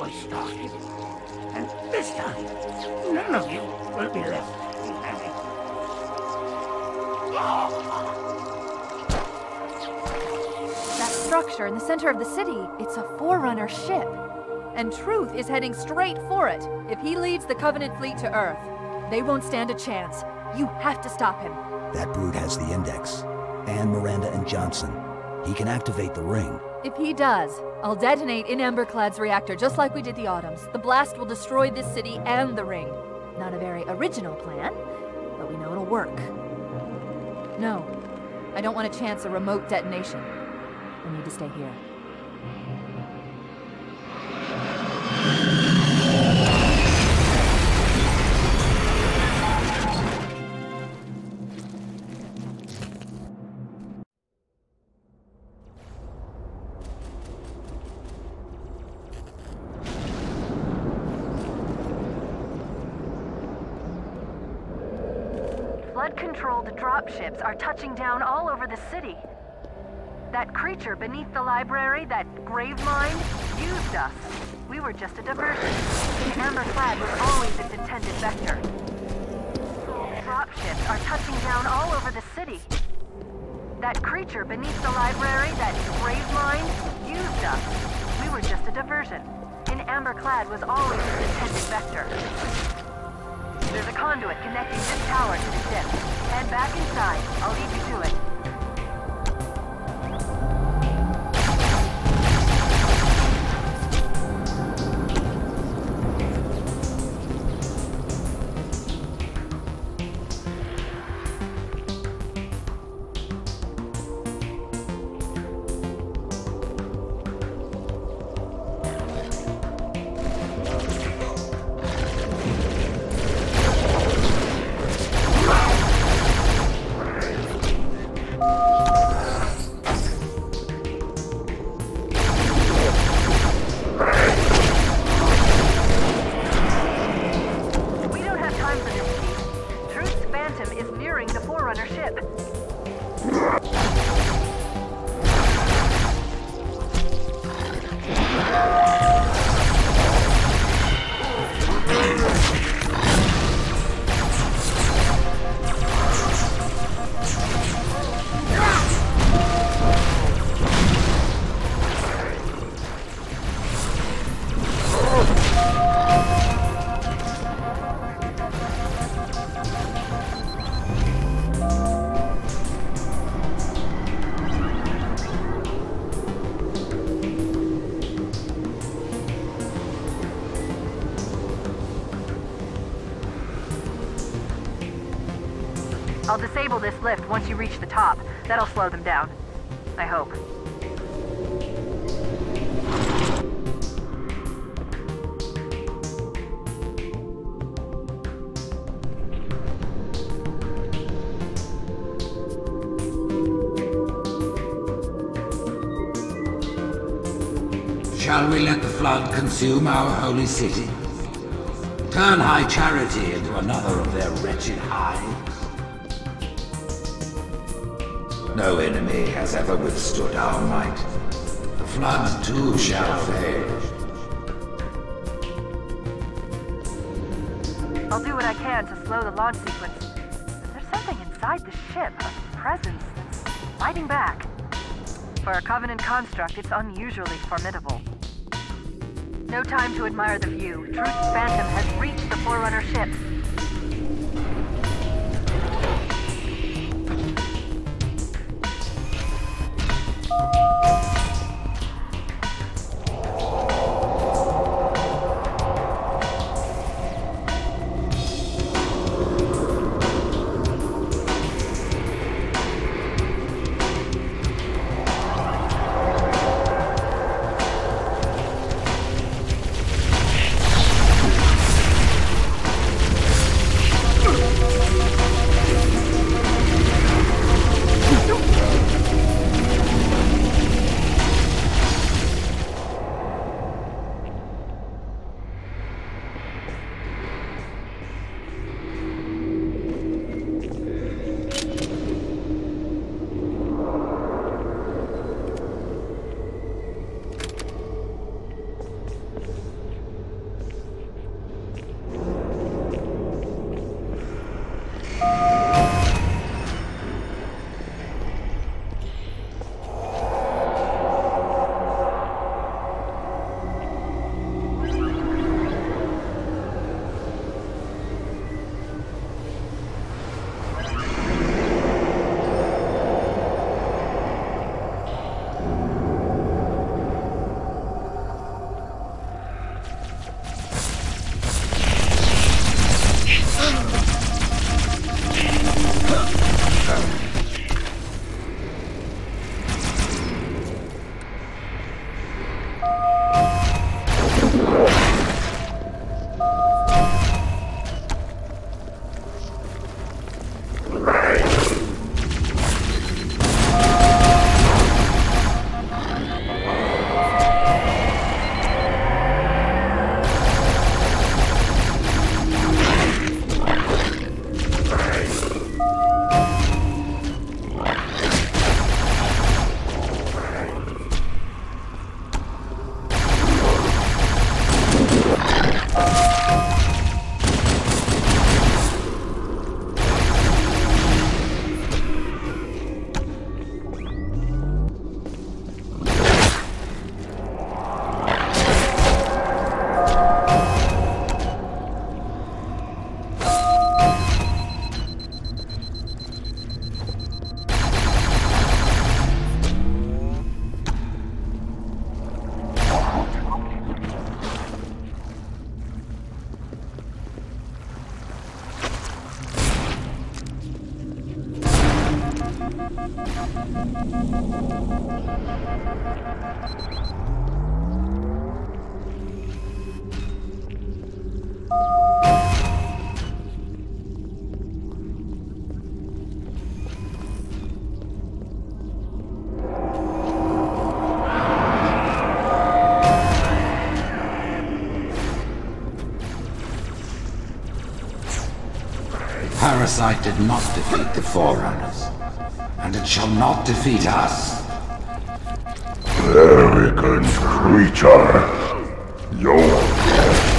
was started. And this time, none of you will be left behind. That structure in the center of the city, it's a Forerunner ship. And Truth is heading straight for it. If he leads the Covenant fleet to Earth, they won't stand a chance. You have to stop him. That brute has the Index. And Miranda and Johnson. He can activate the ring. If he does, I'll detonate in Amber Clad's reactor just like we did the Autumns. The blast will destroy this city and the ring. Not a very original plan, but we know it'll work. No, I don't want to chance a remote detonation. We need to stay here. Flood-controlled dropships are touching down all over the city. That creature beneath the library, that Gravemind, used us. We were just a diversion. The Amber Clad was always its intended vector. Dropships are touching down all over the city. That creature beneath the library, that Gravemind, used us. We were just a diversion. In amber clad was always its intended vector. There's a conduit connecting this tower to the ship. Head back inside. I'll lead you to it. Lift once you reach the top. That'll slow them down. I hope. Shall we let the flood consume our holy city? Turn high charity into another of their wretched hives? No enemy has ever withstood our might. The flood too shall fail. I'll do what I can to slow the launch sequence. But there's something inside the ship, a presence that's fighting back. For a Covenant construct, it's unusually formidable. No time to admire the view. Truth's Phantom has reached the Forerunner ship. Música parasite did not defeat the Forerunners, and it shall not defeat us. Arrogant creature. Your death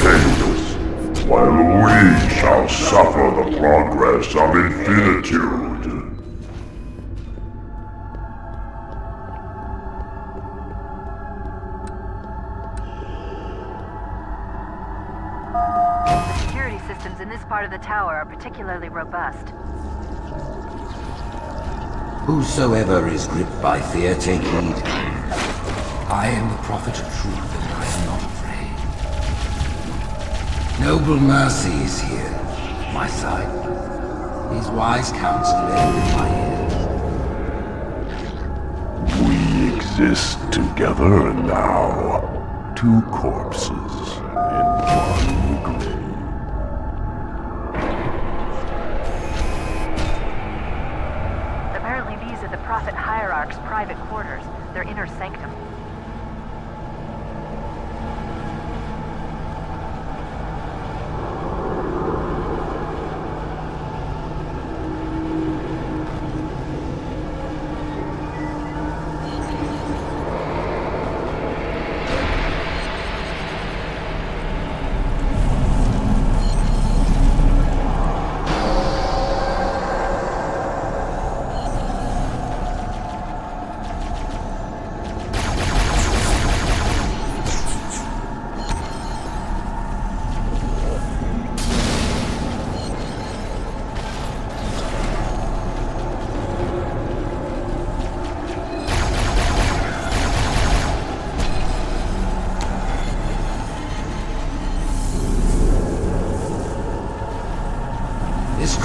continuous, while we shall suffer the progress of infinitude. The security systems in this part of the tower are particularly robust. Whosoever is gripped by fear, take heed. I am the prophet of truth, and I am not afraid. Noble mercy is here, my side. His wise counsel ever in my ears. We exist together now. Two corpses in one grave. Prophet private quarters, their inner sanctum.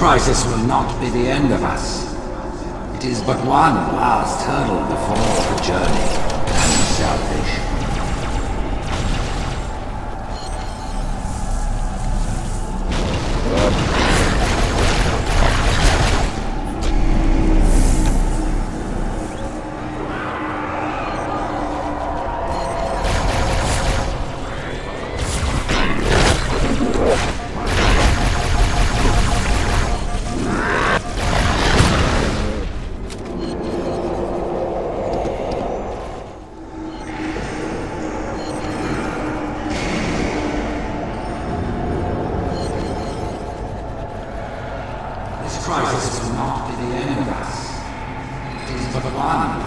Crisis will not be the end of us. It is but one last hurdle before the journey Christ will not be the end of us. It is but one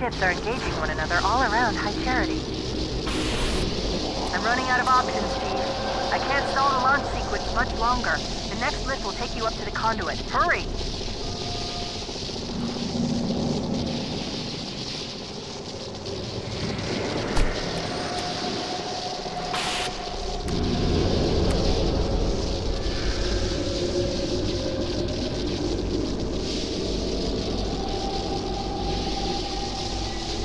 Giths are engaging one another all around High Charity. I'm running out of options, Chief. I can't stall the launch sequence much longer. The next lift will take you up to the conduit. Hurry!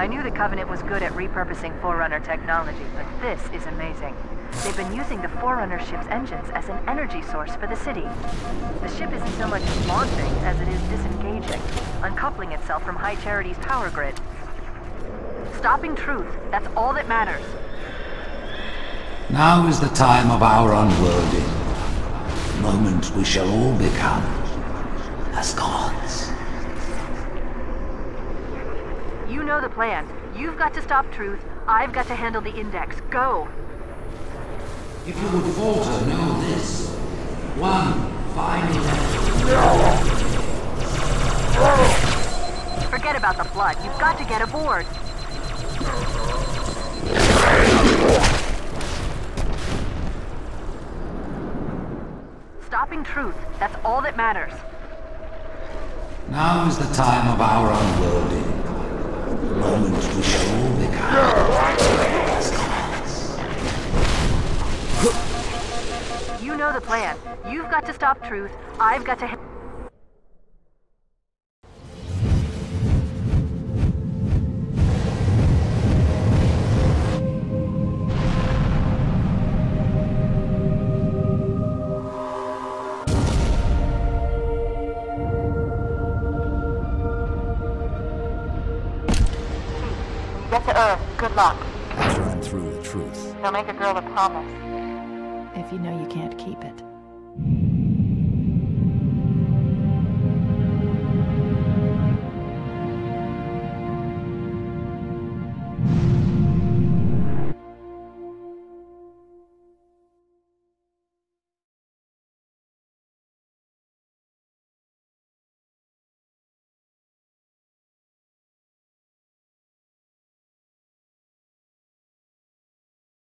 I knew the Covenant was good at repurposing Forerunner technology, but this is amazing. They've been using the Forerunner ship's engines as an energy source for the city. The ship isn't so much launching as it is disengaging, uncoupling itself from High Charity's power grid. Stopping truth, that's all that matters. Now is the time of our unworlding. The moment we shall all become as gods. You know the plan. You've got to stop truth. I've got to handle the index. Go! If you would falter, know this. One final Forget about the flood. You've got to get aboard. Stopping truth. That's all that matters. Now is the time of our unworlding. Moment we shall all become. You know the plan. You've got to stop truth. I've got to. Get to Earth. Good luck. After I'm through with truth. He'll make a girl a promise. If you know you can't keep it.